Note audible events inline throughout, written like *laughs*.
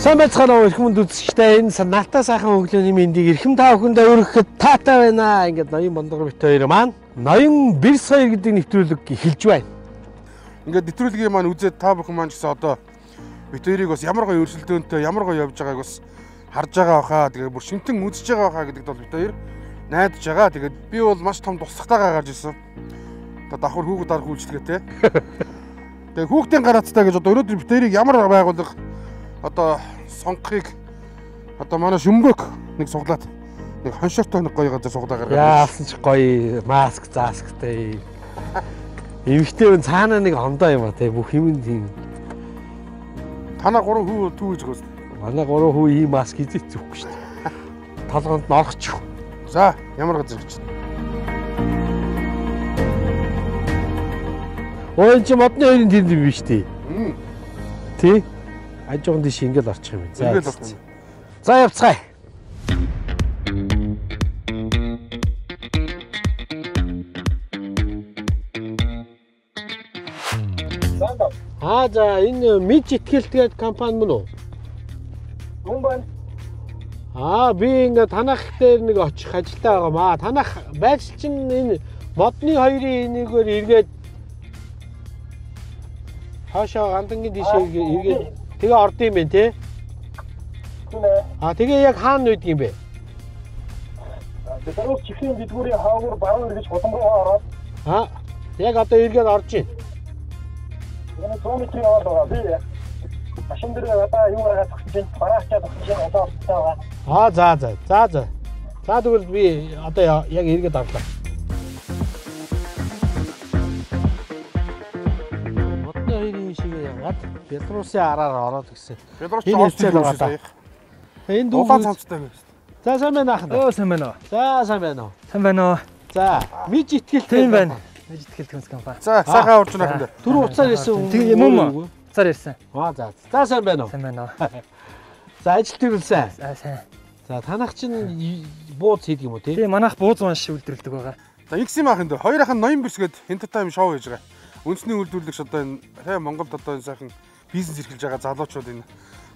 Сайн байцгаана уу эрхэм үзэгчтэй энэ наалтаа сайхан өглөөний мэндийг эрхэм та бүхэндээ өргөхөд таатай байна. Ингээд ноён бондгор бит хоёр маань ноён бэрс хоёр гэдэг нэвтрүүлэг эхэлж байна. Ингээд нэвтрүүлгийн маань үзээд та бүхэн маань гэсэн одоо бит хоёрыг бас ямар гоё өрсөлдөөнтэй ямар гоё явж байгааг бас харж байгаа баха. Тэгээ бүр шинтэн үзэж байгаа баха гэдэгт бол бит хоёр найдаж байгаа. Тэгээд би бол маш том туслахтайгаа гарч ирсэн. Одоо давхар хүүхэд арга үйлчлэгээтэй. *laughs* Тэгээ хүүхдийн гараацтай гэж одоо өнөөдөр бит хоёрыг ямар байгууллага одоо сонгохыг одоо манай шүмбөг нэг суглаад нэг хоншортой нэг гоё газар суглаа гаргаад. Яасан ч гоё маск заасгтай. Эвхтэй өн цаана нэг ондоо юм а те бүх юм тийм. Танаа гурван хүү түүж гөөс. Манай гурван хүү ийм маск хийж зүхгүй шүү дээ. Толгонд нь орох. За ямар газар гэж. Ой чи модны хоёрын тэнд юм биш тий. Тий хажууган дэш ингээл орчих юм. За. Ингээл орчих юм. За явцгаая. Аа за энэ мид итгэлтгээд компани мөн үү? Мөн байна. Аа би ингээ танах дээр нэг очих ажилтаа байгаа маа. Танах байж чин энэ модны хоёрын энийгээр эргээд хаашаа гандангийн дишээ эргээд Тэгээ орд юм бэ те? Тийм ээ. А тэгээ яг хаана нүд юм бэ? Тэгэхээр чихний дэдгүүрийн хаагур баруун эргэж гудам руу ороод А яг одоо эргээд орж байна. Энэ 100 метрийн аваад байгаа би. Машин дээр одоо юу байгаа төгсөж байна. Бараачаа төгсөж байна. Одоо байгаа. А за за. За за. За тэгвэл би одоо яг эргээд орлоо. Шигээ яваад Белорусын араар ороод гисэн. Белорус ч олцсон юм шиг. Энд дулаан цамцтай байна шүү дээ. За сайн байна ахна. Өө сайн байна уу? За сайн байна уу? Сайн байна уу? За миж итгэл тийм байна. Миж итгэл төмс компани. За сайхан урж байна ахна. Түр уцаар ирсэн. Тэг юм уу? Уцаар ирсэн. Аа за. За сайн байна уу? Сайн байна уу? *laughs* За ажил төрүүлсэн. За сайн. За танах чинь бууз хийдэг юм уу тий? Тийм манайх бууз маш үйлдвэрлэдэг байгаа. За X юм ахын дээр хоёр ахын ноён бис гээд entertainment шоу хийж байгаа. Үндэсний үйлдвэрлэгч одоо энэ сайн Монголд одоо энэ сайхан бизнес эрхэлж байгаа залуучууд энэ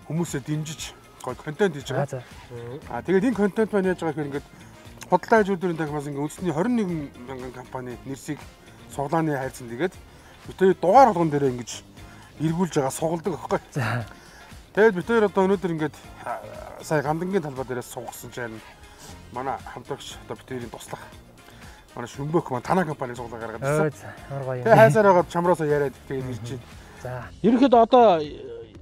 хүмүүсээ дэмжиж гоё контент хийж байгаа. Аа тэгээд энэ контент маань яаж байгаа гэхээр ингээд худалдаа ажлуудын тахмаас ингээд үндэсний 21 мянган компани нэрсийг суглааны хайрцан тэгээд битээ дугаар болгон дээр ингэж эргүүлж байгаа сугалдаг аахгүй. За. Тэгээд бид хоёр одоо өнөөдөр ингээд сая гандангийн талбай дээрээс сугсан чинь манай хамтрагч одоо хоёрын туслах манай шүмбөх маань танаа компани суглаа гаргаад ирсэн. Ямар гоё юм. Тэгээ хайсаар байгаа чамраасаа яриад тэгээд ирж байна. За. Ерөнхийдөө одоо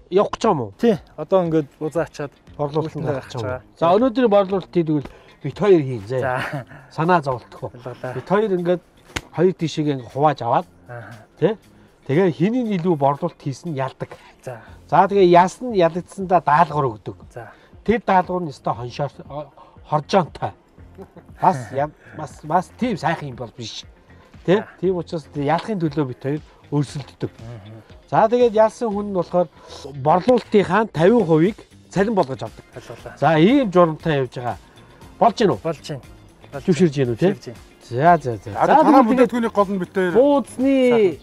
явах гэж байгаа юм уу? Тий. Одоо ингээд бузаачаад борлуулалтанд гарах гэж байгаа. За өнөөдрийн борлуулалт хийдгүүл бит хоёр хийн зэ. За. Санаа зовлтгоо. Бит хоёр ингээд хоёр тишийг ингээд хувааж аваад тий. Тэгээ хинийн илүү борлуулалт хийсэн ялдаг. За. За тэгээ ясн ялагдсандаа даалгавар өгдөг. За. Тэр даалгавар нь өстой хоншоор хоржоонтой. Бас бас бас тийм сайхан юм бол биш. Тэ? Тийм учраас ялахын төлөө бит хоёр өрсөлддөг. За тэгээд ялсан хүн нь болохоор борлуулалтынхаа 50%-ийг цалин болгож авдаг. За ийм журамтай явж байгаа. Болж гин үү? Болж байна. Зөвшөрж гин үү те? За за за. За танаа бүтээгдэхүүний гол нь битээр бууцны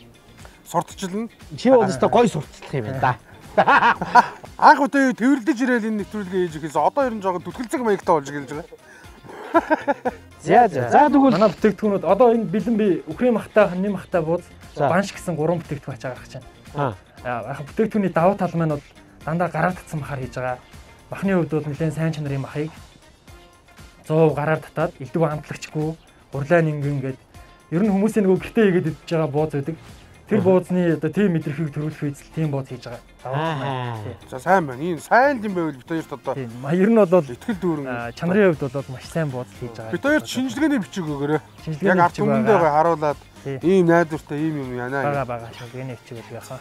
сурталчилна. Чи өөрөөсөө гой сурталчлах юм байна да. Анх үдээ тэрвэрлэж ирээл энэ нэвтрүүлгээ хийж ихээс одоо ер нь жоохон түтгэлцэг маягтай болж гэлж байгаа. За за. За тэгвэл манай бүтээгдэхүүнүүд одоо энэ бэлэн би үхрийн махтай, ханны махтай бууз банш гэсэн гурван бүтээгдэхүүн ачаа гаргаж байна. Аа. Яг бүтээгдэхүүний давуу тал маань бол дандаа гараар татсан махаар хийж байгаа. Махны хувьд бол нэлээд сайн чанарын махыг 100% гараар татаад элдв хамтлагчгүй урлаа нингэн ингээд ер нь хүмүүсийн нөгөө гэртээ хийгээд идэж байгаа бууз байдаг. Тэр бууцны одоо тийм мэдрэмжийг төрүүлэх үйсэл тийм бууз хийж байгаа. За сайн байна. Энэ сайн юм байвал бид хоёрт одоо ер нь бол ихтгэл дүүрэн чанарын хувьд бол маш сайн бууз хийж байгаа. Бид хоёрт шинжилгээний бичиг өгөөрэй. Яг ард түмэндээ харуулад ийм найдвартай ийм юм яана. Бага бага шинжилгээний бичиг өгөх яхаа.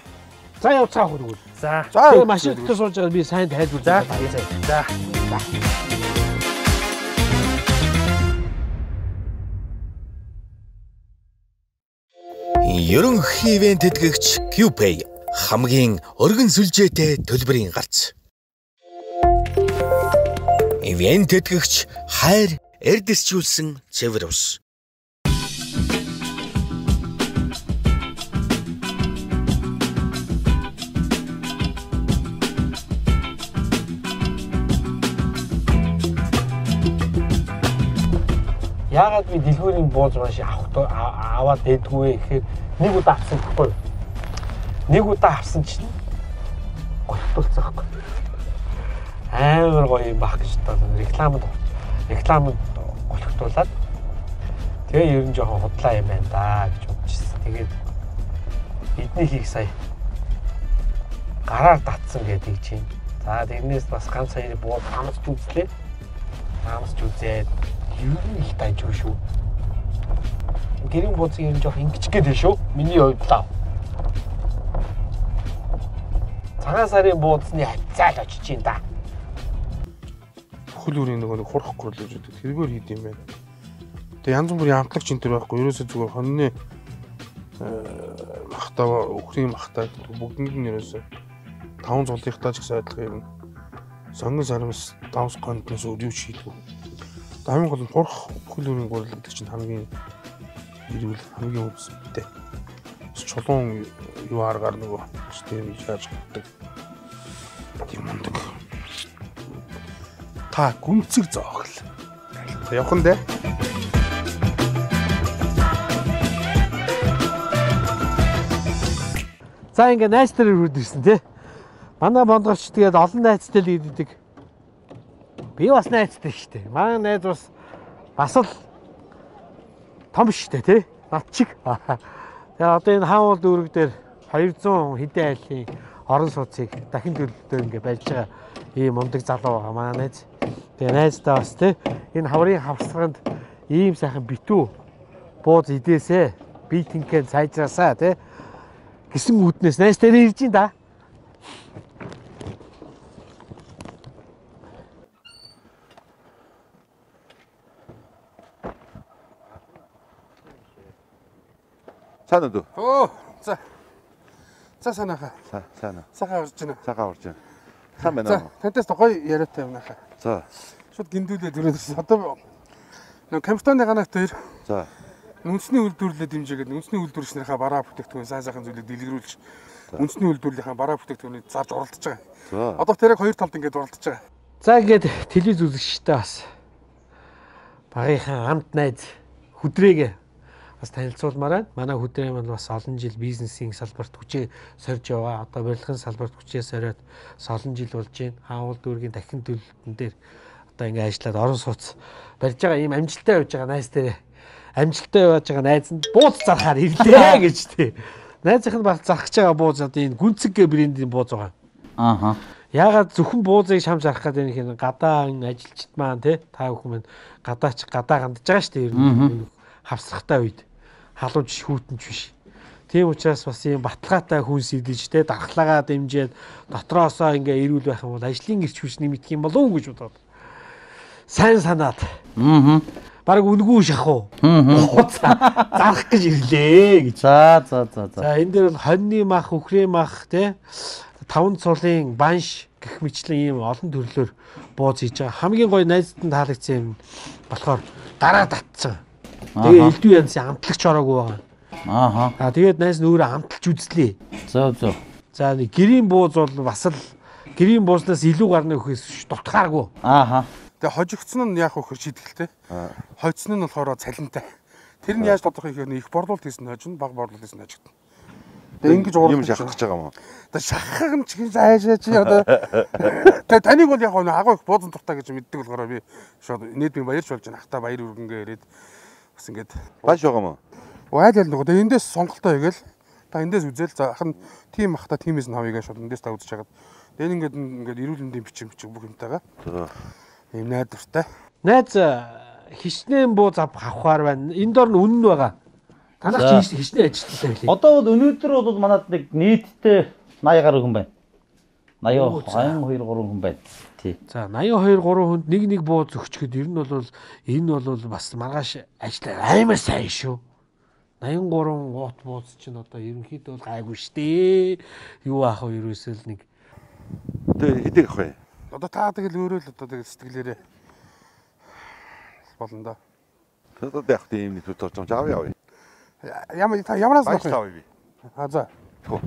За явцгаа хөргөл. За. Тэгээ машин дээр сууж байгаа би сайн тайлбар. За. За. Ерөнхий ивент тэтгэгч QPay хамгийн өргөн сүлжээтэй төлбөрийн гарц. Ивент тэтгэгч хайр эрдэсчүүлсэн цэвэр ус. Яагаад би дэлгүүрийн бууз маш авах аваад дэдгүй гэхээр нэг удаа авсан гэхгүй. Нэг удаа авсан чинь голтулцсан байхгүй. Амар гоё юм баг гэж одоо рекламад рекламад голтуулаад тэгээ ер нь жоохон худлаа юм байна да гэж бодчихсон. Тэгээд бидний хийх сая гараар татсан гэдэг чинь. За тэрнээс бас ганц сая бууд хамсч үзлээ. Хамсч үзээд ер нь их дайжгүй шүү. Гэрийн бууз ер нь жоох ингэж гээд шүү. Миний хувьд лав. Цагаан сарын буудсны хавцаал очиж ин да. Бүхэл бүрийн нөгөө хурахгүй л гэж үүдэг. Тэргээр хийд юм байна. Тэгээ янз бүрийн амтлагч энэ төр байхгүй. Ерөөсөө зүгээр хоньны махтаа өхрийн махтаа бүгдэнд нь ерөөсөө таван цулынхтаа ч гэсэн адилхан юм. Сонгон сарамс давс гондноос өөр юу хийдгүй. Хамгийн гол нь хурах бүхэл бүрийн гурил гэдэг чинь хамгийн ирүүл хамгийн үстэй. Чулуун юу аргаар нөгөө тийм яаж гаддаг. Тийм ундаг. Та гүнцэг зоохол. Явхан дээ. За ингээ найз дээр хүрд ирсэн тий. Манай бондгорч тэгээд олон найзтай л иддэг. Би бас найзтай шүү дээ. Манай найз бас бас л том шүү дээ тий. Над чиг. Тэгээ одоо энэ хаануул дүүрэг дээр 200 хэдэн айлын орон сууцыг дахин төлөвлөлтөөр ингээ барьж байгаа ийм мундаг залуу байгаа манай найз. Тэгээ найздаа бас тий энэ хаврын хавсганд ийм сайхан битүү бууз идээсэ би тинхэн сайжраасаа тий гэсэн үднээс найзтай ирж ин да. Сайн уу? Оо за. За санааха. Сайн уу? Сахаа урж байна. Цагаан урж байна. Сайн байна За уу? тантай гоё яриатай юм нахаа. За. Шууд гиндүүлээд өрөөс одоо нэг камертаны ганагт хоёр За. үндэсний үйлдвэрлэлд дэмжээгээд үндэсний үйлдвэрчнэрийнхаа бараа бүтээгдэхүүн сайн сайхан зүйлийг дэлгэрүүлж үндэсний үйлдвэрлэлийнхаа бараа бүтээгдэхүүнийг зарж уралдаж байгаа. За. Одоо тэрийг хоёр талд ингээд уралдаж байгаа. За ингээд телевиз үзэгчтэй бас багийнхаа амт найз хүдрээгээ бас танилцуулмаар байна. Манай хүдрээ маань бас олон жил бизнесийн салбарт хүчээ сорж яваа. Одоо барилгын салбарт хүчээ сориод олон жил болж байна. Хаавал дүүргийн дахин төлөлтөн дээр одоо ингээд ажиллаад орон сууц барьж байгаа ийм амжилттай явж байгаа найз дээр амжилттай явж байгаа найзанд бууз зархаар ирлээ *laughs* гэж тий. Найзынх нь баг зархаж байгаа бууз одоо энэ гүнцэг гэ брендийн бууз байгаа. Ааха. Яагаад зөвхөн буузыг шам зарах гэдэг юм хин гадаа энэ ажилчид маань те та бүхэн маань гадаач гадаа гандж байгаа шүү дээ ер нь хавсрахтай үед халууж хүүтэнч биш. Тийм учраас бас ийм баталгаатай хүн сэлдэж те дархлаагаа дэмжиад дотроосоо ингээ ирүүл байх юм бол ажлын гэрч хүч нэмэгдэх юм болов уу гэж бодоод сайн санаад Аа. баг үнгүй шахуу Аа. зарах гэж ирлээ гэж. За за за за. За энэ дээр бол хоньны мах, үхрийн мах те таван цулын банш гэх мэтлэн ийм олон төрлөөр бууз хийж байгаа. Хамгийн гоё найзад нь таалагдсан юм болохоор гараа татсан. Тэгээ элдв янзын амтлагч ороогүй байгаа. Ааха. Аа тэгээд найз нь өөрөө амталж үзлээ. Зөв зөв. За гэрийн бууз бол бас л гэрийн буузнаас илүү гарны өхөөс дутгааргүй. Ааха. Тэгээ хожигдсон нь яах вэ хэр шийдэлтэй. Хойцсон нь болохоор цалинтай. Тэр нь яаж тодорхой их их борлуулалт хийсэн хожин баг борлуулалт хийсэн хожигдсон. Тэгээ ингэж юм уурлаж шахах гэж байгаа юм уу? Одоо шахах нь ч гэж айшаа чи одоо Тэгээ таныг бол яг агуу их буудан туртаа гэж мэддэг болохоор би шууд нийтмийн баярч болж байна. Ахта баяр үргэнгээ ирээд бас ингээд Баш байгаа юм уу? Уйл ял нөгөө тэгээ эндээс сонголтоо хийгээл та эндээс үзэл за ах нь тим ахта тимээс нь хавьяа шууд эндээс та үзэж хагаад тэгээ ингээд ингээд эрүүл мэндийн бичиг бичиг бүх юмтайгаа ийм найдвартай. Найз э, хичнээн бууз авах авахаар байна. Энд дор нь үнэн байгаа. Танах чи хичнээн ажилттай байлээ. Одоо бол өнөөдөр бол манад нэг нийтдээ 80 гаруй хүн байна. 80 Оо, за. 22 3 хүн байна. За 82 3 хүнд нэг нэг бууз өгчөхөд ер нь бол энэ бол бас маргааш ажиллаа аймаар сайн шүү. 83 уут бууз чинь одоо ерөнхийдөө бол гайгүй штэ. Юу аах вэ ерөөсөө л нэг Тэгээ хэдэг ах вэ? Одоо та тэгэл өөрөө л одоо тэгэл сэтгэлээрээ болно да. Тэгээд яг тийм нэг төр ч аваа яваа. Ямар та ямараас авах вэ? А за. Тхөө.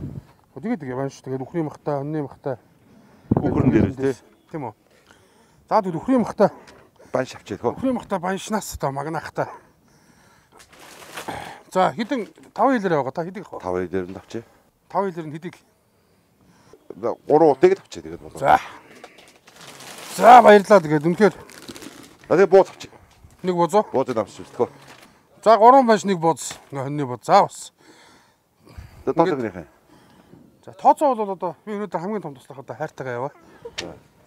Тэгээд байна шүү. Тэгээд үхрийн махтай, өнний махтай. Үхрэн дээр тий? Тийм үү. За тэгвэл үхрийн махтай банш авчиад хөө. Өхрийн махта баншнаас одоо магнахта. За хідэн 5 хэлээр байгаа та хэдийг авах вэ? Тав дээр нь авчи. 5 хэлээр нь хэдийг. Гурван утыг авчи тэгээд болоо. За. За баярлалаа тэгээд үнэхээр Тэгээ бууз авчи. нэг бузуу. Буузыг авчих шүү дээ. За 3 банш нэг бууз. Ингээ хоньны бууз. За бас. Тэгээд тоолгынхаа. За тооцоо бол одоо би өнөөдөр хамгийн том туслах одоо хайртайгаа яваа.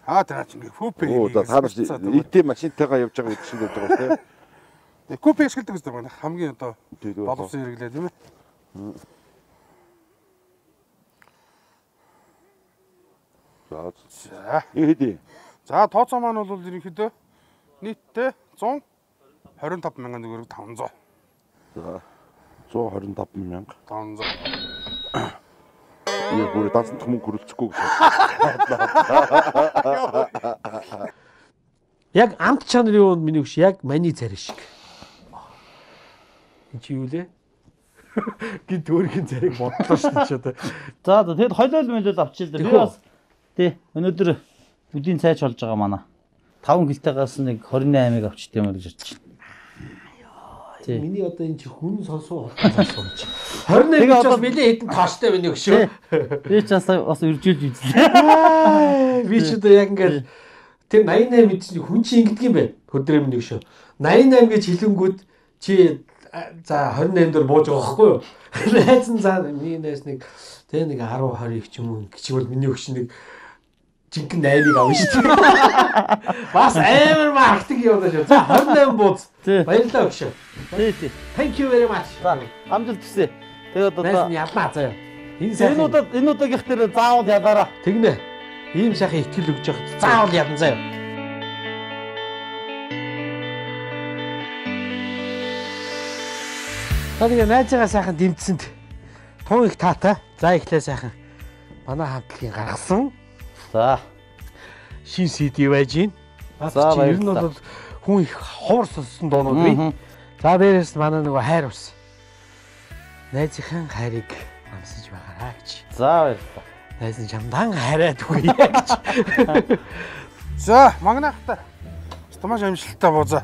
Аа тэр чинь ингээ фүпэ. Оо та нар ит машинтайгаа явж байгаа шиг бодож байгаа тийм. Купе ашигладаг гэсэн байна. Хамгийн одоо боловсон хэрэглээ тийм ээ. За. За. Энэ хэдий? За тооцоо маань бол ерөнхийдөө нийтдээ 125 мянган төгрөг 500. За. 125 мянга. 500. Яг бүр дансах мөнгө хөрөлцөхгүй гэж. *laughs* Яг амт чанарын юу миний хөш яг маний царай шиг. Энд чи юу лээ? *laughs* Гин төөрхийн царайг бодлоо шүү дээ. За за тэгэд хойлол мөлөл авчил дээ. Би бас тий өнөөдөр бүдийн цайч болж байгаа маа. 5 гэлтэйгаас нэг 28-ыг авчт юм уу гэж бодчих. Миний одоо энэ чи хүн сонсоо холбоо сонсоо гэж. 28 гэж бас нэлээ хэдэн тооштой байна юу шүү. Би ч бас бас үржилж үзлээ. Би ч одоо яг ингээд тэр 88 гэж хүн чи ингэдэг юм байна. Хөдрөө минь шүү. 88 гэж хэлэнгүүд чи за 28 дээр бууж байгаа байхгүй юу? *laughs* Найз нь за миний найз нэг тэ нэг 10 20 ч юм уу гэж бол миний өгш нэг жинхэнэ 8-ыг авна шүү дээ. *laughs* Бас амар маркетинг явуулаа шүү. За 28 бууз. Баярлалаа өгш. Тий тий. Thank you very much. За амжилт хүсье. Тэгээд одоо нь ялнаа заяа. Энэ энэ сайхан удаад энэ удаагийнх дээр заавал ядаараа. Тэгнэ. Ийм сайхан ихтгэл өгж явах заавал ядан заяа. Та тэгээ найзыгаа сайхан дэмжсэнд тун их таатай. За ихлээ сайхан манай хамтлагийн гаргасан За шин CD байж гин. За, ер нь бол хүн их ховор сонссон доонууд бий. За дээрээс манай нөгөө хайр ус. Найзынхаа хайрыг амсаж байгаарай гэж. за баярлалаа. Найз нь чамдан хараад үгүй *laughs* гэж. За магнахта. Стомаш амжилттай буузаа.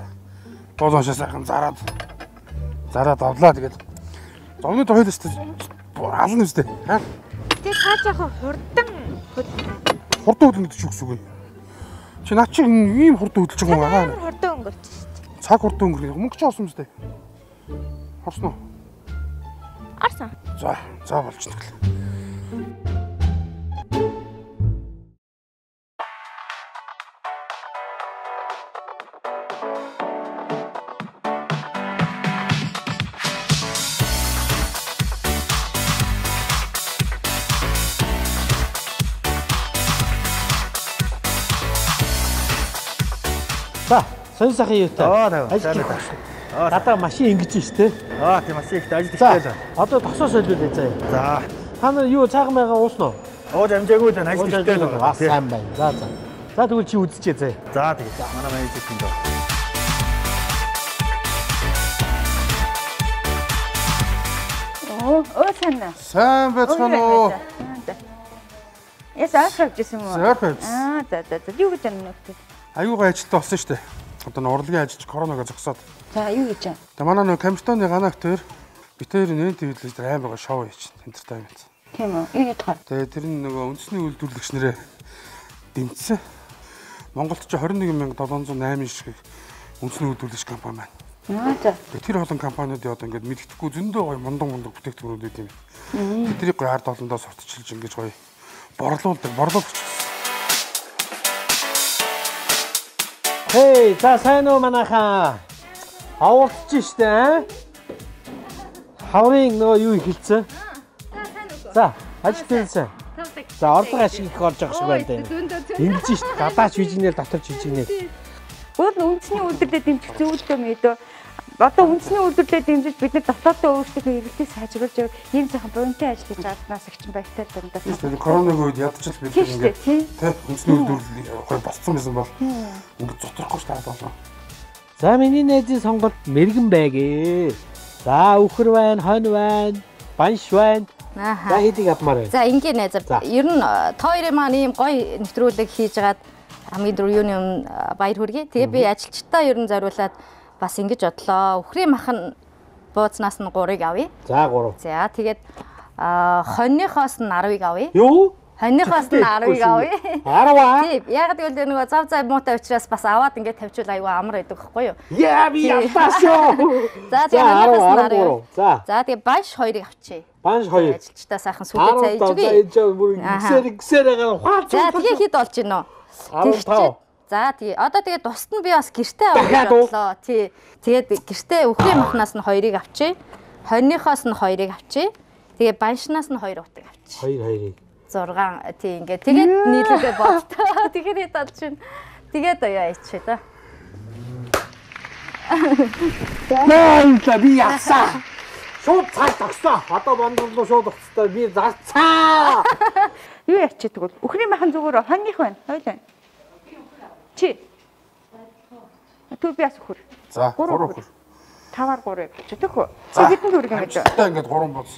Буул уншаа сайхан зараад. Зараад авлаа тэгээд. Зовны тойлоос ална үстэй. Аа. Тэг та жоохон хурдан Хурдан хөдлөн гэдэг ч үгүй. Чи наа чи ийм хурдан хөдлөж байгаа юм аа. хурдан өнгөрч шүү дээ. Цаг хурдан өнгөрөх. Мөнгө ч орсон үстэй. Орсон уу? Арсан. За, за болчихно За, сонь сайхан юутай. Аа, тавь. Ажил. Гадаа машин ингэж штэ. Аа тийм маш ихтэй ажил ихтэй л. одоо тосоос солиулээ заяа. За. Та нар юу цаахан байгаа ууснаа? Ууж амжаагүй л ажил ихтэй л. Бас сайн байна. За, за. За тэгвэл чи үзчихээ заяа. За тэгээ. Манай менежер тийм доо. Оо, оо санаа. Сайн байцгаана уу? Яс аашрав гэсэн юм уу? Аа, за за за. Юу гэж байна нөхдөд? Аюугаа ажилтаа болсон шүү дээ. Одоо н урлагийн ажилч коронавига зогсоод. За, юу гэж? Тэгээ манай нөө Камертоны ганагт төр битээр нэн телевизээр амар гоо шоу хийж entertainment. Тийм үү? Юу ядгаар? Тэгээ тэр нь нөгөө үндэсний үйлдвэрлэгч нэрээ дэмжсэн. Монголд ч 21708 шиг үндэсний үйлдвэрлэгч компани байна. Аа, за. Тэр олон компаниуд одоо ингээд мэддэхгүй зөндөө гоё мундан мундаг бүтээгдэхүүнүүд үүд юм. Тэдрийг гоё ард олондоо сурталчилж ингэж гоё борлуулдаг, борлуулагч. Хей, за сайн уу манайхаа? Авуулчих штэ аа? Хаврын нөгөө юу ихэлцэн? За, ажил хийсэн. За, орлого ашиг их орж байгаа шиг байна даа. Ингэж штэ гадаач вижнээр дотор вижнээр. Өөр үндэсний үйлдвэрлэлд дэмжих зөвлөгөө мэдөө. Одоо үндэсний үйлдвэрлэлд дэмжиж бид нар дотоодоо өөрсдийнхөө эргэлтийг сайжруулж явах ийм сайхан буянтай ажил хийж чаднаас их чинь баяртай дандаа. Тэр коронавигийн үед ядчил бид Тийм ингээд тийм. үндэсний үйлдвэрлэл гоё болцсон байсан бол ингээд зоторхгүй шүү дээ болоо. За, миний найзын сонголт мэрэгэн байгээ. За, үхэр байна, хонь байна, банш байна. За, хэдийг авмаар байна. За ингээ найзар. За. Ер нь э, та хоёрын маань ийм гоё нэвтрүүлэг хийж гаад хамгийн дөрөв юуны өмнө а, баяр хүргэе. Тэгээ би ажилчдаа ер нь зориулаад бас ингэж бодлоо. Үхрийн мах нь буузнаас нь 3-ыг авъя. За 3. За тэгээд хоньныхоос нь 10-ыг авъя. Юу? Хоньныхоос нь 10-ыг авъя. 10 аа? Тийм. Яг гэвэл нөгөө зав зав муутай учраас бас аваад ингээд тавьчвал аюу амар байдаг байхгүй юу? Яа би Тийм. шүү. За тэгээ хоньныхоос нь 13. 10. За. За тэгээ банш 2-ыг авчи. Банш 2. Ажилчдаа сайхан сүлээ цай ээж үгүй. ээж бүр гисэр гисэрээ ухаалж. За тэгээ хэд болж гинэ үү? 15. За тэгээ одоо тэгээ тусад нь би бас гэртээ авах бодлоо. Тий. Тэгээд гэртээ өхрийн махнаас нь 2-ыг авчи. Хоньныхоос нь 2-ыг авчи. Тэгээ баншнаас нь 2 утаг авчи. 2 2-ыг. 6 тий ингээд тэгээд нийлүүлээ болтоо. *laughs* Тэгэхээр хэд болж байна? Тэгээд оё ичээ та. Наа би ясаа. Шууд цаг тогсоо. Одоо бондорлоо шууд уцтай би зарцаа. *laughs* Юу ячиж тэгвэл өхрийн махан зүгээр хоньных байна. Хойлоо. Чи. Түр би бас өхөр. За Гурав 3 хөр. Таваар 3 явчих. Төхөө. Чи хэдэн юм бэ? Та ингээд 3 боц.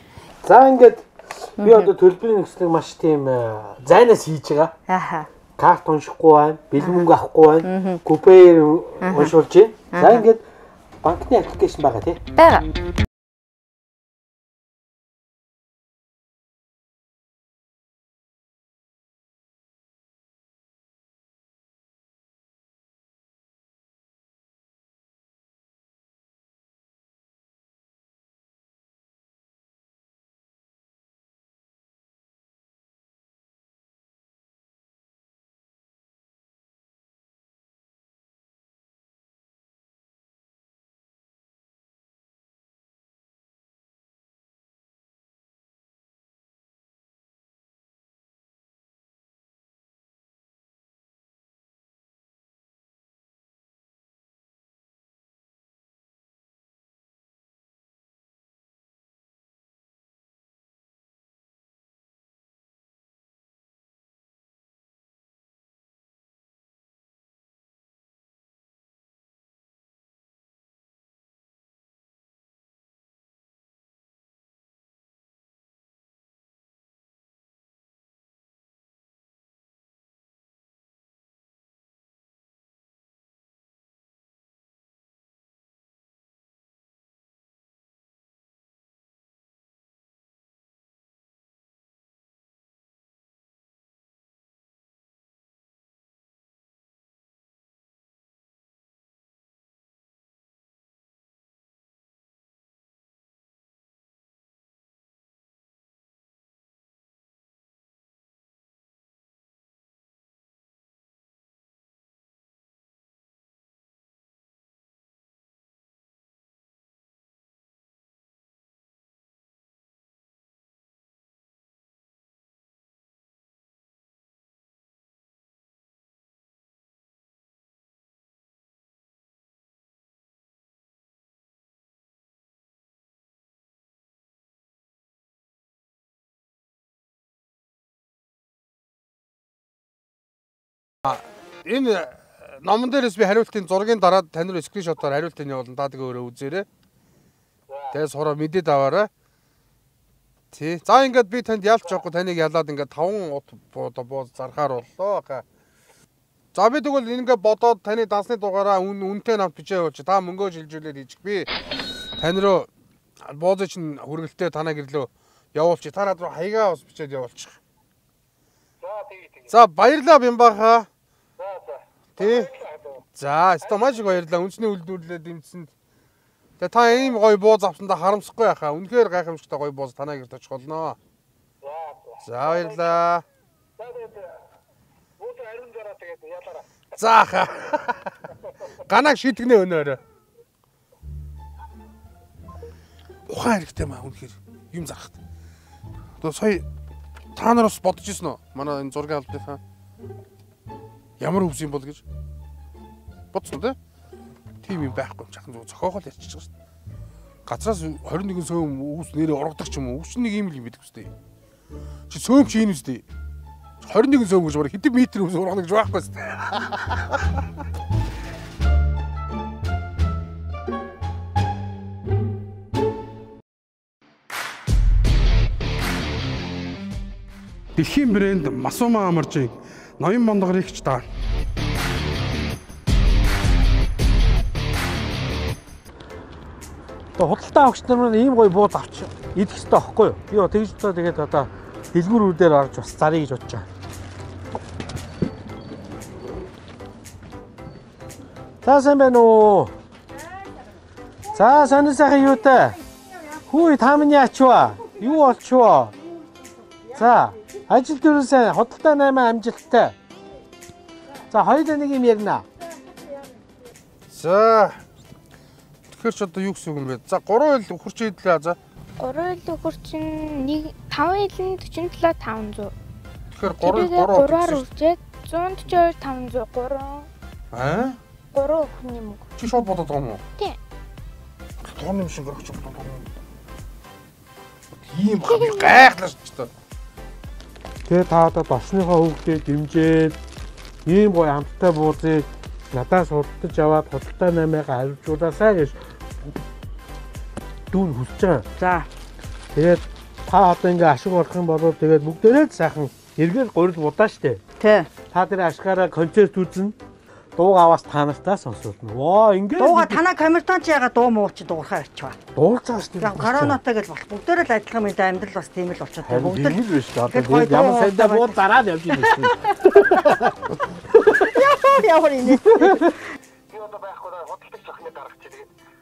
За ингээд би одоо төлбөрийн нөхцөлийг маш тийм э, зайнаас хийж байгаа. Ааха. Карт уншихгүй байна, бэлэн мөнгө авахгүй байна. Купээр уншуулж байна. За ингээд банкны аппликейшн байгаа тий. Бага. Энэ номон дээрээс би хариултын зургийн дараад тань руу скриншотоор хариултыг явуулна. Та тэгээ өөрөө үзээрэй. Тэгээ сураа мэдээд аваарай. Тий. За ингээд би танд ялч жоохгүй таныг ялаад ингээд 5 ут одоо бууз зархаар боллоо хаа. За би тэгвэл ингээд бодоод таны дансны дугаараа үн үнтэй намт бичээ явуулчих. Та мөнгөө шилжүүлээд хийчих. Би тань руу буузын чинь хүргэлтээ танаа гэрлөө явуулчих. Та над руу хаягаа бас бичээд явуулчих. За баярлалаа Бямбаха. Тий. За, өстой маш их баярлалаа. Үнсний үйлдвэрлэлд дэмжсэнд. Тэгээ та ийм гоё бууз авсандаа харамсахгүй яхаа. Үнэхээр гайхамшигтай гоё бууз танаа гэрт очих болно. За баярлалаа. За хаа. Ганаг шитгэнэ өнөөрөө. Ухаан хэрэгтэй маа үнэхээр юм зарах. Одоо сая та нар бас бодож ирсэн үү? Манай энэ зургийн албаныхаа ямар хөвс юм бол гэж бодсон тий? Тим юм байхгүй чахан зөв зохиогоол ярьчих шүү дээ. Газраас 21 сөөм үүс нэрээ ургадаг ч юм уу? Үүс нэг юм л юм байдаг үстэй. Чи сөөм чи энэ үстэй. 21 сөөм гэж бараг хэдэн метр өвс ургадаг гэж байхгүй үстэй. Дэлхийн брэнд Масума амаржийн ноён мондгорыг ч даа. Одоо худалдаа авагч нар маань ийм гоё бууз авч идэх хэрэгтэй байхгүй юу? Би тэгж л тэгээд одоо дэлгүүрүүдээр орж бас зарыг гэж бодож байгаа. За сайн байна уу? За сайн уу сайхан юу та? Хүү та миний ачваа. Юу болчихвоо? За ажил дөрөсөн худалдаа 8 амжилттай. За хоёулаа нэг юм ярина. За. Тэгэхээр ч одоо юу гэсэн үг юм бэ? За 3 хил хурц идлээ за. 3 хил хурчин 1 5 хилэн 47 500. Тэгэхээр 3 3 3-аар үржээд 142 500 3 Аа? 3 хүний мөнгө. Чи шууд бодоод байгаа юм уу? Тий. Тооны юм шиг гарч бодоод байгаа юм. Ийм гайхлаа ч та. Тэгээ та одоо болсныхоо хөвгдөө дэмжээд ийм гоё амттай буузыг надаас худалдаж аваад худалдаа 8-ыг хариуцуулаасаа гэж дүүн хүсэж байгаа. За. Тэгээд та одоо ингээ ашиг болох юм бол тэгээд бүгдээрээ сайхан эргээр гурил удаа штэ. Тий. Та тэр ашгаараа концерт үзнэ. Дууг аваас та нартаа сонсуулна. Воо ингээ Дууга танаа камертон ч яга дуу муу чи дуурхаа дуулж байгаа штэ. Яг коронавитой гэж болох. Бүгдээрээ л адилхан мэд амьдрал бас тийм л болчиход байна. Бүгд л биш одоо тэгээд гоё ямар сайдаа буу дараад явж байна *laughs* шүү. Ямар инээ.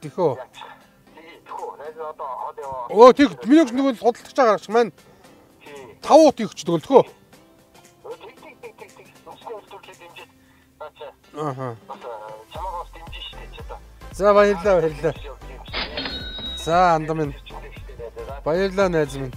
Тэхөө. Өө тэг миний ч нөгөө судалдаж байгаа гарч маань 5 ут их ч. Аха. За баярлалаа баярлалаа. За андаа минь. Баярлалаа найз минь.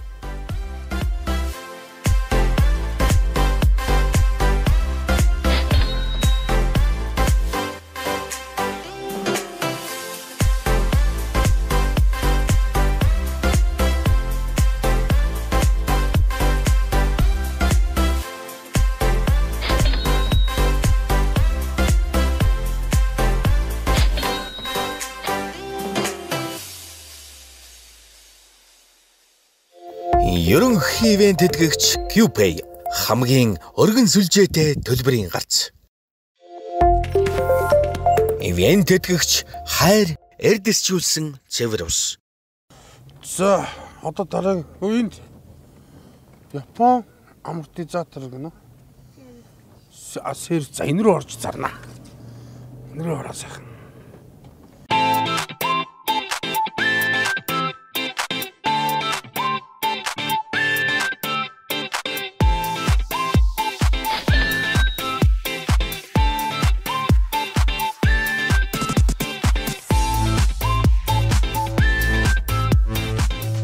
Ерөнхий ивент тэтгэгч QPay хамгийн өргөн сүлжээтэй төлбөрийн гарц. Ивент тэтгэгч хайр эрдэсчүүлсэн цэвэр ус. За одоо дараагийн үеинд Япон амортизатор гэнэ. Асэр за энэ рүү орж зарна. Энэ рүү ороо сайхан.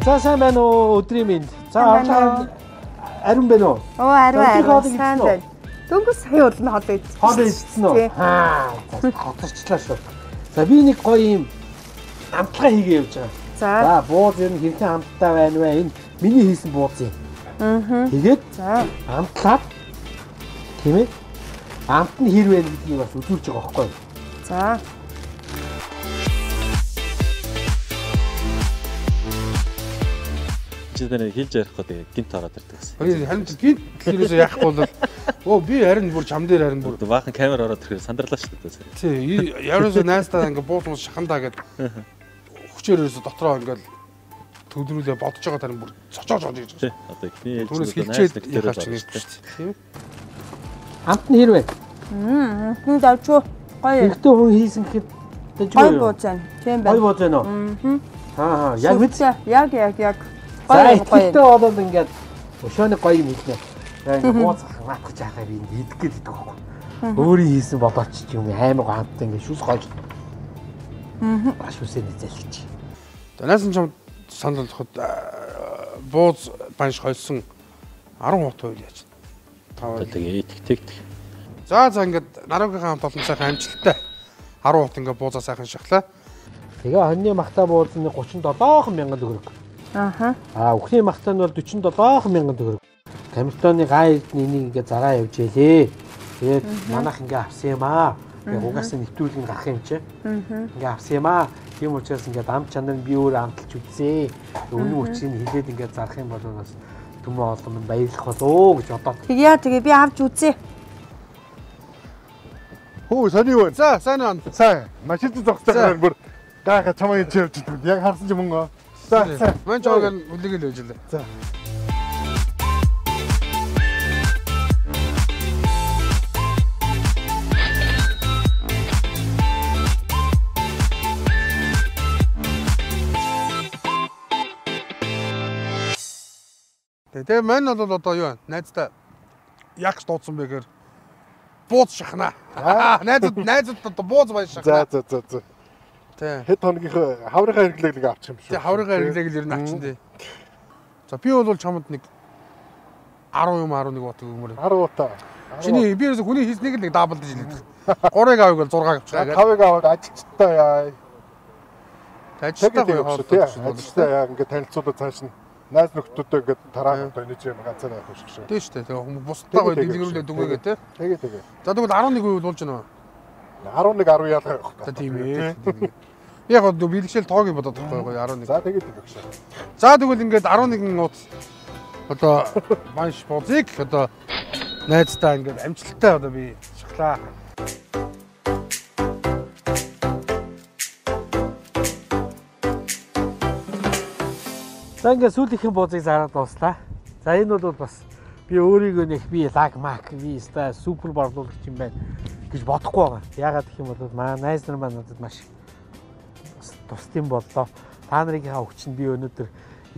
За сайн байна уу өдрийн минь. За ариун байна уу? Оо ариун ариун сайн байна. Дөнгөс сая улмын хоол идсэн. Хоол идсэн үү? Аа, хоцорчлаа шүү. За би нэг гоё юм амтлагаа хийгээ явж байгаа. За. За бууз ер нь хэрхэн амттай байна вэ? Энэ миний хийсэн бууз юм. Аа. Тэгээд за амтлаад тийм ээ. Амт нь хэр вэ гэдгийг бас үзүүлж байгаа байхгүй юу? За. Чи дээр хэлж ярихгүй тэгээ гинт ороод ирдэг гэсэн. Харин харин гинт тэрээс яахгүй бол оо би харин бүр чам дээр харин бүр Баахан камер ороод ирэхээр сандарлаа шүү дээ. тий яваас найстаа ингээ буулмас шахандаа гэд хүчээрээс дотроо ингээл төдрүүлээ бодож байгаа тарин бүр цочоож байгаа гэж. Тий. Одоо ихний ээлж хилчээд яхаач гэж шүү дээ. Тийм. Амт нь хэр вэ? Мм, хүн давчуу гоё. Ихтэй хүн хийсэн гэхэд Гоё бууз байна. Тийм байна. Гоё бууз байна уу? Аа. Аа яг мэд. Яг яг яг. За Гоё ихтэй гоё. болоод ингээд өшөөний гоё юм хэлнэ. За ингээд бууз хаах гэж яхаа би ингээд идэх гээд идэх байхгүй. Өөрийн хийсэн болооч ч юм аймаг хамтаа ингээд шүс гоё. Аа. Зэлгэж. Танаас нь чам санал болоход бууз банш хойсон 10 хот байл яаж. Одоо тэгээ итг тэг. За за ингээд наруугийнхаа хамт олон сайхан амжилттай 10 хот ингээд буузаа сайхан шахлаа. Тэгээ хоньны махта бууз нь 37 мянган төгрөг. Ааха. Аа өхний махта нь бол 47 мянган төгрөг. Камертоны гай энийг ингээд зараа явж ялээ. Тэгээд манайх ингээд авсан юм аа. Яг угаасаа нэвтрүүлэг гарах юм чи. Аа. Ингээ авсан юм аа. Тийм учраас ингээд ам чанар нь би өөр амталж үзье. Өмнө үчиг нь хилээд ингээд зарах юм бол бас түмэн олон минь баярлах болоо гэж бодоод. Тэгээ тэгээ би авч үзье. Хөө сони юу вэ? За сайн байна. Сайн. Машин зогсож байгаа бүр Гайхаа чамаа энэ явж идэв. Яг харсан ч юм За. Мөн жоо гэн үлэгээл байж лээ. За. Тэгээ мань бол одоо юу вэ? Найзтай яг дуудсан бэ гэхээр бууз шахна. Найзууд найзууд одоо бууз баяр За шахна. за за за. Тий. Хэд хоногийнхоо хаврынхаа хэрэглээг авчих юм шүү. Тэгээ хаврынхаа хэрэглээг л ер нь авчин дээ. За би бол чамд нэг 10 юм 11 бот өгмөр. 10 утаа. Чиний би ерөөсө хүний хийснийг л нэг дабл гэж хэлээд. 3-ыг авыг бол 6 авчихгаа. Тавыг аваад ажилчтай яа. Ажилчтай гоё хоолтой. Ажилчтай яа ингээд танилцуулаад цааш нь найз нөхдөдөө ингээд тараах одоо энэ юм ганцаар явах шиг шиг. Тийм шүү. Тэгээ хүмүүс бусдаа гоё дэлгэрүүлээд үгээгээ те. Тэгээ тэгээ. За тэгвэл 11 үйл болж байна уу? 11 10 ялгаа явах. За тийм ээ. Яг гоо бэлгшэл тоогийг бодоод байхгүй гоё 11. За тэгээд шээ. За тэгвэл ингээд 11 нууц одоо банш бозыг одоо найздаа ингээд амжилттай одоо би шахлаа. За ингээд сүүлийнхэн буузыг зараад дууслаа. За энэ бол бас би өөрийгөө нэг би лаг мак би ста супер борлуулагч юм байна гэж бодохгүй байгаа. Ягаад гэх юм бол маа найз нар маань надад маш бас тусдсан боллоо. Та нарынхаа хүчин би өнөөдөр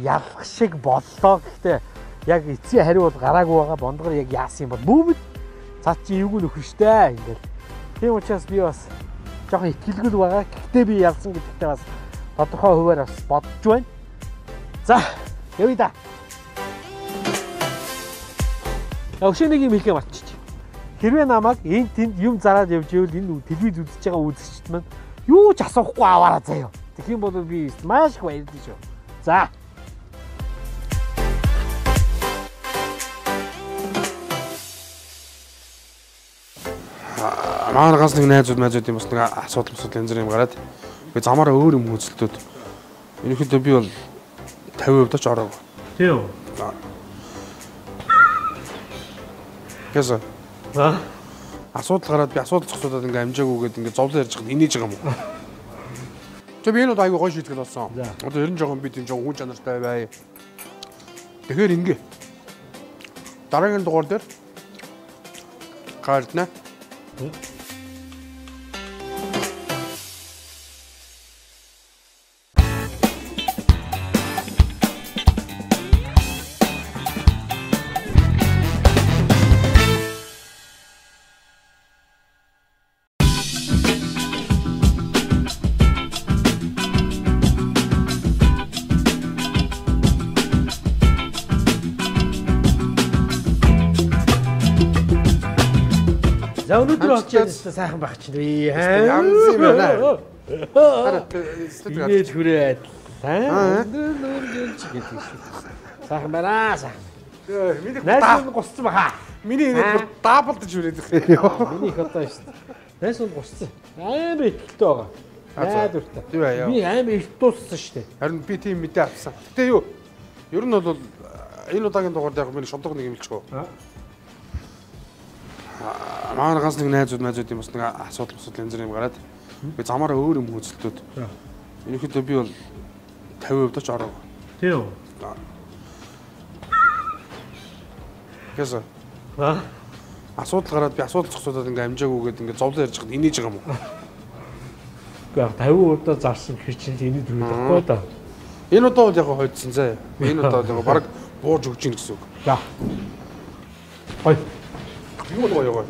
ялах шиг боллоо. Гэхдээ яг эцсийн хариу бол гараагүй байгаа. Бондгор яг яасан юм бол бүүмэд цаа чи юуг нөхөр штэ ингээл. Тийм учраас би бас жоохон ихтгэлгүй байгаа. Гэхдээ би ялсан гэдэгтээ бас тодорхой хуваар бас бодож байна. За, явъя да. Өгшөө нэг юм хэлгээ марччих. Хэрвээ намайг энэ тэнд юм зараад явж ивэл энэ телевиз үзэж байгаа үзэгчд маань юу ч асуухгүй аваараа заяа. Тэгэх юм бол би маш их баярлалаа шүү. За. Маань ганц нэг найзууд найзуудын бас нэг асуудал асуудал янз бүр юм гараад би замаараа өөр юм хөдөлтөөд ерөнхийдөө би бол 50% ч ороогүй. Тийм үү? Яса. Аа. Асуудал гараад би асуудал зогсоодод ингээ амжаагүйгээд ингээ зовлон ярьж хад инээж байгаа юм уу? *laughs* Тэг би энэ удаа аягүй гоё шийтгэл болсон. Одоо ер нь жоохон би тийм жоохон хүн чанартай бай. Тэгэхээр ингээ. Дараагийн дугаар дээр гардна. За өнөөдөр очиж сайхан байх чинь би. Янз юм байна. Имэйл хүрээд. Аа. гэдэг шүү. Сайхан байна сайхан. Миний Найс нь гусцсан баха. Миний энэ даблдж хүрээд их. Миний их одоо шүү. Найс нь гусцсан. Амар ихтэй байгаа. Найдвартай. Тийм аа. Би амар их дууссан шүү дээ. Харин би тийм мэдээ авсан. Гэтэ юу? Ер нь бол энэ удаагийн дугаард яг миний шодог нэг юмлчихөө. Маань ганц нэг найзууд найзуудын бас нэг асуудал асуудал янз бүр юм гараад би замаараа өөр юм хөдөлтөөд. Ерөнхийдөө би бол 50% ч ороогүй. Тийм үү? Яса. Аа. Асуудал гараад би асуудал зогсоодод ингээ амжаагүйгээд ингээ зовлон ярьж хад инээж байгаа юм уу? Гэхдээ 50 удаа зарсан гэхэр чинь энэ дөрөв байхгүй да. Энэ удаа бол яг хойдсон заа. Энэ удаа яг баг бууж өгч ийн гэсэн үг. За. Хой. Юу гоё гоё.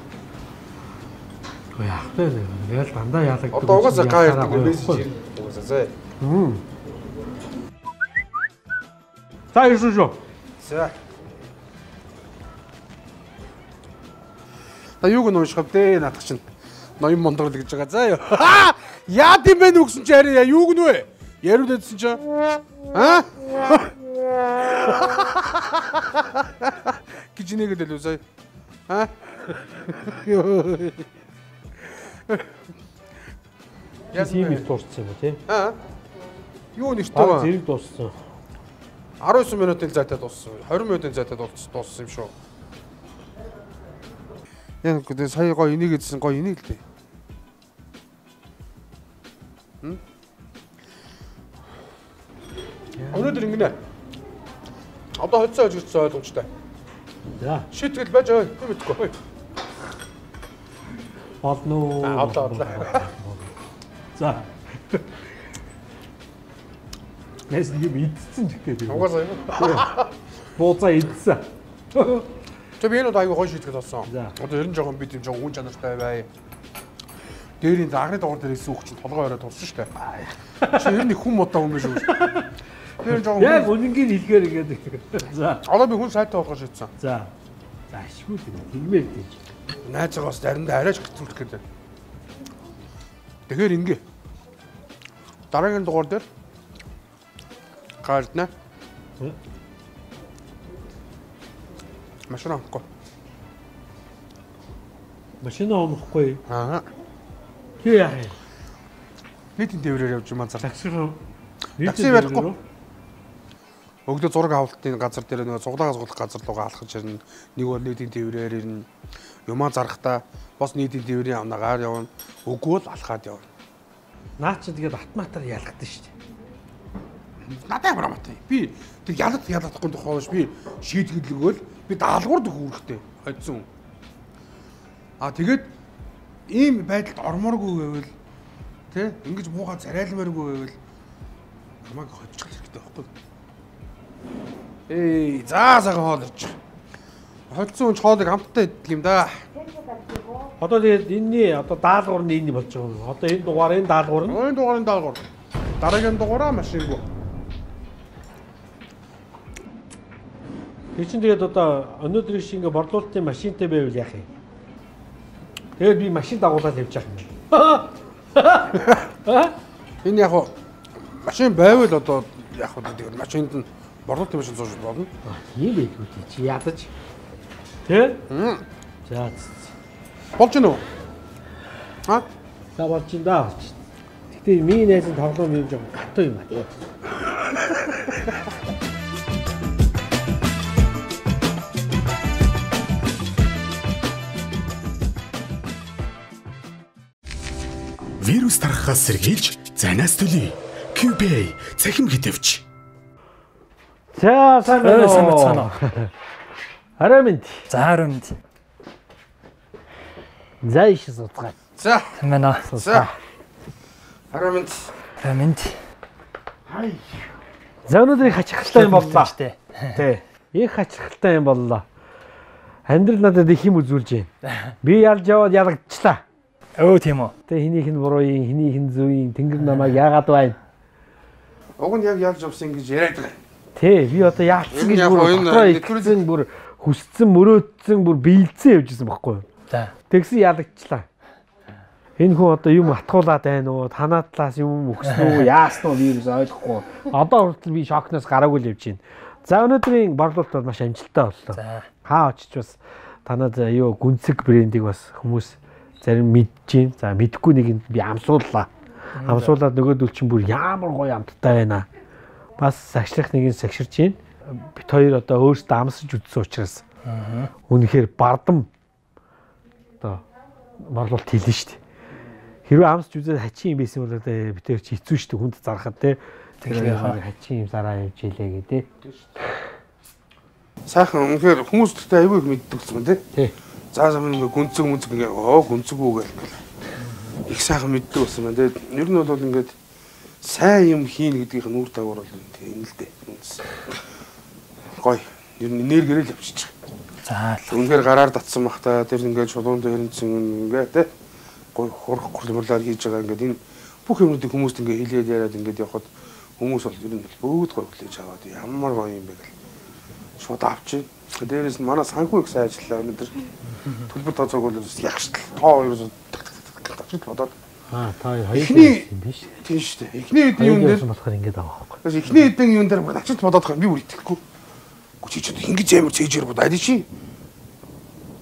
Ой яах вэ? Ингээл дандаа яадаг. Одоо угаасаа га ярьдаг мессеж ирдэг угаасаа заа. Мм. За ирсэн шүү. За. Та юуг нь унших вэ? Наадах чинь ноён мондор л гэж байгаа. За юу. Яад юм бэ нүгсэн чи харин юуг нь вэ? Яриул дэдсэн чи. Аа? *laughs* гэж нэгэд л үү сая. Аа? Яс юм дууссан юм тий. Аа? Юу нэртэй Баг ба? зэрэг дууссан. 19 минутын зайтай дууссан. 20 минутын зайтай дууссан юм шүү. Яг гэдэг сая гоё энийг эдсэн гоё энийг л дээ. Хм? өнөөдөр ингэнэ. Одоо хоцсон гэж ирсэн ойлгомжтой. За. Шийтгэл байж ой. Би мэдгүй. Болно уу? Одлоо, одлоо. За. Нэс юм идсэн ч гэдэг. Угаасаа юм. Бууцаа идсэн. Тэг би энэ айгүй гоё шийтгэл болсон. Одоо ер нь жоохон бид юм жоохон үн чанартай бай. Дээрийн загны дугаар дээр үг чинь толгой орой турсан шүү дээ. Чи ер нь хүм модаа хүн биш үү? Тэр жоохон Яг үнэнгийн хэлгээр ингээд. За. Одоо би хүн сайтай болох шийдсэн. За. За ашгүй тэгмээ дээ. Найзаагаас заримдаа арайч хэцүүлэх гэдэг. Тэгэхээр ингээ. Дараагийн дугаар дээр гардна. Машина авахгүй. Машина авахгүй. Аа. Чи яах юм? Нийтийн тээврээр явж юмаа зар. Такси. Такси байхгүй. Өгдөө зураг авалтын газар дээр нөгөө цуглаагаас цуглах газар руугаа алхаж ирнэ. Нэг бол нийтийн тээврээр ирнэ. Юмаа зарахтаа бас нийтийн тээврийн авнагаар явна. Үгүй л алхаад явна. Наа чи тэгээд автоматар ялгдсан шүү дээ. Надад ямар амттай. Би тэг ялад ялахгүй тухай биш. Би шийдэл өгөөл би даалгавар дөхөөрхтэй хоцсон. А тэгээд ийм байдалд ормооргүй байвал тий ингэж муухай царайлмааргүй байвал намайг хоцчих хэрэгтэй байхгүй. Эй, заа цагаан хоол ирж. Хоцсон хүн хоолыг амттай идэх юм да. Одоо тэгээд энэний одоо даалгавар нь энэ болж байгаа. Одоо энэ дугаар энэ даалгавар нь. Энэ дугаарын даалгавар. Дараагийн дугаараа машингүй. Тэр чинь тэгээд одоо өнөөдрийн шиг ингээ борлуулалтын машинтай байвал яах юм? Тэгээд би машин дагуулаад явж явах юм. *laughs* Энэ яг машин байвал одоо яг хуу тэгээд машинд нь борлуулалтын машин сууж болно. Ийм байлгүй тий чи ядаж. Тэ? За. Болж гинөө? А? За болж ин да. Гэтэ миний найзын тоглоом юм жоо гатуу юм аа. Вирус тархахаас сэргийлж занаас төлөе. QBay цахим хитвч. За сайн байна уу? сайн байна уу? *laughs* Арай минь. За арай минь. За иш суцгаа. За. Мэнэ. За. Харамд. Харамд. Хай. За өнөөдрийг хачирхалтай юм боллоо. Тэ. Тэ. Их хачирхалтай юм боллоо. Амьдрал надад их юм үзүүлж байна. *laughs* Би ялж яваад ялагдчихлаа. Өө тийм үү. Тэ хинийх нь буруу юм, хинийх нь зөв юм. Тэнгэр намайг яагаад байна? Уг нь яг ялж явсан гэж яриад байгаа. Тэ би одоо яалтсан гэж бүр дотроо бүр хүсцэн мөрөөдсөн бүр биелцэн явжсэн байхгүй юу? За. Тэгсэн ялагдчихлаа. Энэ хүн одоо юм атгуулаад байна уу? Танаа талаас юм өгсөн үү? Яасан уу вирус ойлгохгүй. Одоо хүртэл би шокноос гараагүй л явж байна. За өнөөдрийн борлуулалт бол маш амжилттай боллоо. За. Хаа очиж бас танаад юу гүнзэг брендийг бас хүмүүс зарим мэдж. За мэдхгүй нэг нь би амсууллаа. Амсуулаад нөгөөдөл чинь бүр ямар гоё амттай байна. Бас сагшлах нэг нь сагширч байна. Бит хоёр одоо өөрсдөө амсаж үтсэн учраас Аа. үнэхээр бардам одоо борлуулалт хийлээ шүү дээ. Хэрвээ амсч үзээд хачин юм байсан бол одоо бид тэр чи хэцүү шүү дээ хүнд зарахад те. Тэгэхээр хачин юм зараа явж илээ гэдэг. Сайхан үнэхээр хүмүүс гэхдээ аягүй их мэддэг юм тий. Тий. За за минь ингээ гүнзэг мүнзэг ингээ оо гүнзэг үү гэл. Их сайхан мэддэг болсон байна. Тэгээд ер нь бол ингээд сайн юм хийн гэдгийнх нь үр дагавар бол тийм л дээ. Гой. Ер нь энергиэр л явчих. За. Үнэхээр гараар татсан бахта тэр ингээд шулуун дээр нь ингээ тий. Гой хурх хурмарлаар хийж байгаа ингээд энэ бүх юмнуудыг хүмүүст ингээ хэлээд яриад ингээд явхад хүмүүс бол ер нь бүгд гой хүлээж аваад ямар гоё юм бэ гэл шууд авчих. Дээрээс нь манай санхүү их сайн ажиллаа өнөөдөр. Төлбөр тооцоог бол яг шүү дээ. Тоо ерөөсөө тавчил бодоод. Аа та хоёр юм биш. тийм шүү дээ. Эхний эдийн юм дээр болохоор ингэж байгаа байхгүй. Тэгээс эхний эдийн юм дээр тавчил бодоод байгаа юм би бүр итгэхгүй. Гү чи ч ингэж амар цээжэр бод аль чи.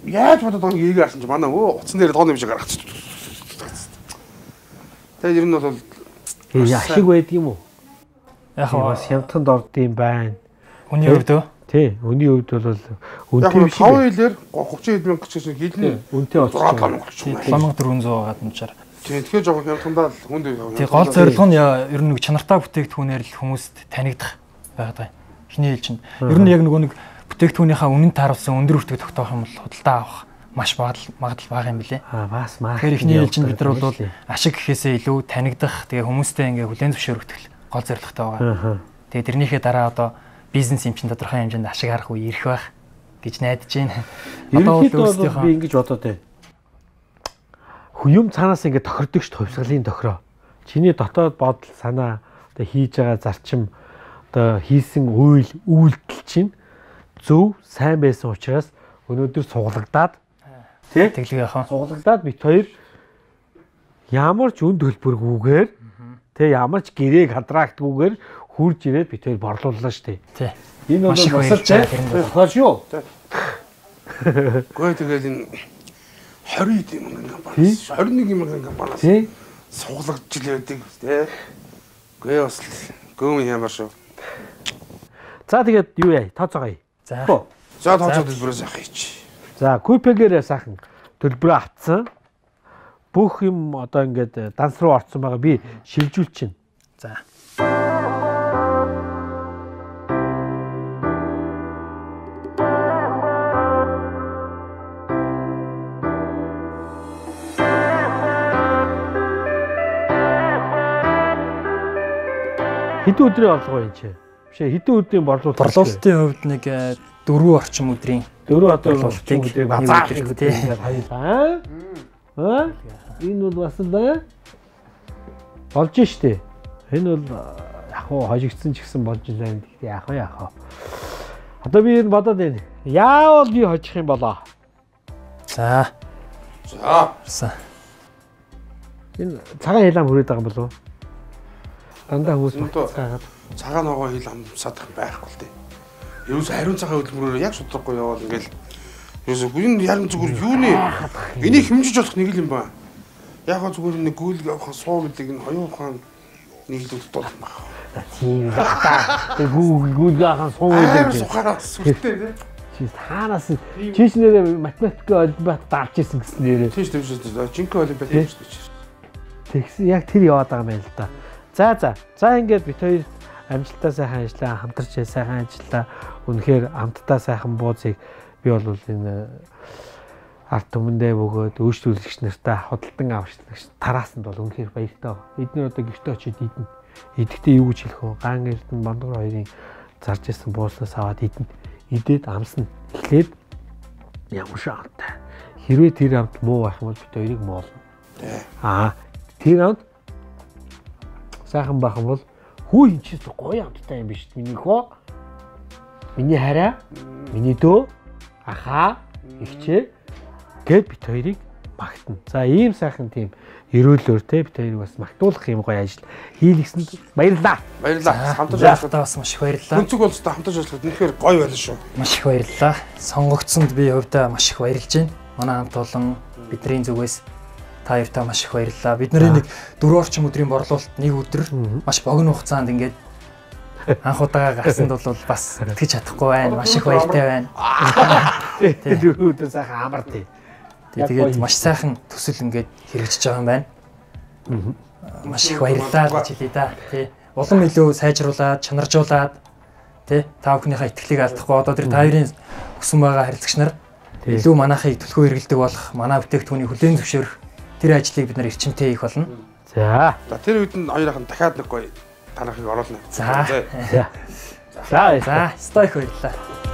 Яаж бодоод байгаа юм ийгээр харсан чи манай өө утсан дээр дооны юм шиг гаргачих. Тэгээд ер нь бол Яшиг байдаг юм уу? Яг бас хямдханд орд юм байна. Хүний Тэ? хувьд өө? Тий, хүний хувьд бол яг үнэтэй биш 5 юм. хэлээр 30 мянга гэж хэлнэ. Үнэтэй болчих. 6 мянга болчих. 7400 гадамжаар. Тийм тэгэхээр жоохон хямдхандаа л хүнд Тэгээ гол зорилго нь ер нь нэг чанартай бүтээгдэхүүнээр л хүмүүст танигдах. байгаад байгаа. Эхний ээлжинд. Ер нь яг нөгөө нэг бүтээгдэхүүнийхээ үнэн тааруулсан өндөр үртэг тогтоох юм бол худалдаа авах маш магадлал магадлал бага юм билэ. Аа бас маа. Тэгэхээр эхний ээлжинд бид нар бол ашиг гэхээсээ илүү танигдах тэгээ хүмүүстэй ингээ хүлэн зөвшөөрөгдөх гол зорилготой байгаа. Тэгээ тэрнийхээ дараа одоо бизнес юм чин тодорхой хэмжээнд ашиг харах үе ирэх байх гэж найдаж байна. Одоо бол өөрсдийнхөө би ингэж бодоод байна. Хүм цаанаас ингэ тохирдог ш төвсгөлийн тохироо. Чиний дотоод бодол санаа одоо хийж байгаа зарчим одоо хийсэн үйл үйлдэл чинь зөв сайн байсан учраас өнөөдөр суглагдаад тий тэглэг яхаа суглагдаад бит хоёр ямар ч үн төлбөргүйгээр тий ямар ч гэрээг хадраагтгүйгээр хурж ирээд бит хоёр борлууллаа штэ. Тий. Энэ бол босол тий. Хоош юу? Гой тэгэл энэ 20 юм компани 21 мянган компаниас суглагдж л байдаг тий. Гээ бас гөөм ямар шүү. За тэгээд юу яа? Тооцоогоо. За. За тооцоо төлбөрөөс авах хийч. За купегээрээ сайхан төлбөрөө авцсан. Бүх юм одоо ингээд данс руу орсон байгаа би шилжүүлж чинь. За. Хэдэн өдрийн орлого юм чи? Биш ээ хэдэн өдрийн борлуулалт? Борлуулалтын хувьд нэг 4 орчим өдрийн дөрөв одоо борлуулалтыг базаах тийм баялаа. Аа? Энэ бол бас л болж штэ. Энэ бол яг хуу хожигдсан ч гэсэн болж байна. Гэхдээ яг хуу яг хуу. Одоо би энэ бодоод байна. Яавал би хожих юм болоо. За. За. Энэ цагаан хилам хүрээд байгаа юм болов уу? Дандаа хүмүүс багцаагаад цагаан ногоо хил амсадах байхгүй л дээ. Ерөөс хариун цагаан хөдөлмөрөөр яг судрахгүй яваад ингээл ерөөс энэ ярим зүгээр юуны энийг хэмжиж болох нэг л юм ба. Яг гоо зүгээр нэг гүйл авах суу гэдэг энэ хоёрын ухаан нэг л үлдээд байна. Тийм байна. Тэг гүү гүүл гаахан суу гэдэг. Сухаараа сүртэй тий. Чи таанаас чиш нэрээ математикийн олимпиад дарж ирсэн гэсэн нэрээ. Тийм шүү дээ. Жинхэнэ олимпиад юм шүү дээ. Тэгсэн яг тэр яваад байгаа юм байна л да. За за. За ингээд бит хоёр амжилтаа сайхан ажиллаа, хамтарч сайхан ажиллаа. Үнэхээр хамтдаа сайхан бууцыг би бол энэ арт түмэндээ бөгөөд өөрчлөлөгч нартай худалдан авчлагч тараасанд бол үнэхээр баяртай. Эдгээр одоо гэртээ очиод идэнэ. Идэхдээ юу гэж хэлэх вэ? Ган эрдэн бандгар хоёрын зарж исэн бууснаас аваад идэнэ. Идээд амсна. Эхлээд ямар шаантай. Хэрвээ тэр амт муу байх юм бол бит хоёрыг моолно. Аа тэр амт сайхан байх юм бол хүү энэ чи гоё амттай юм биш миний хөө. Миний хараа, миний дөө, ахаа, ихчээ гэд бит хоёрыг магтана. За ийм сайхан тийм эрүүлөөр те бит хоёрыг бас магтуулах юм гоё ажил хийлгэсэнд баярлалаа. Баярлалаа. Хамтарч ажиллахад бас маш их баярлалаа. Өнцөг бол та хамтарч ажиллахад үнэхээр гоё байна шүү. Маш их баярлалаа. Сонгогдсонд би хувьдаа маш их баярлж байна. Манай хамт олон бидний зүгээс та хоёртаа маш их баярлалаа. Бид нарын нэг дөрөв орчим өдрийн борлуулалт нэг өдөр маш богино хугацаанд ингээд *laughs* анх удаага гарсанд бол бас итгэж чадахгүй байна. Маш их баяртай байна. Тэр өдөр сайхан амар тий. Тэгээд маш сайхан төсөл ингээд хэрэгжиж байгаа юм байна. Маш их баярлалаа гэж хэлье да. Тий. Улам илүү сайжруулад, чанаржуулад тий та бүхнийхээ итгэлийг алдахгүй одоо тэр та хоёрын өсөн байгаа харилцагч нар илүү манайхыг төлхөө хэрэгэлдэг болох манай бүтээгдэхүүний хүлээн зөвшөөрөх тэр ажлыг бид нар эрчимтэй хийх болно. За. За тэр үед нь хоёрын дахиад нэг гоё танахыг оруулна. За. За. За, за, стойк баярлалаа.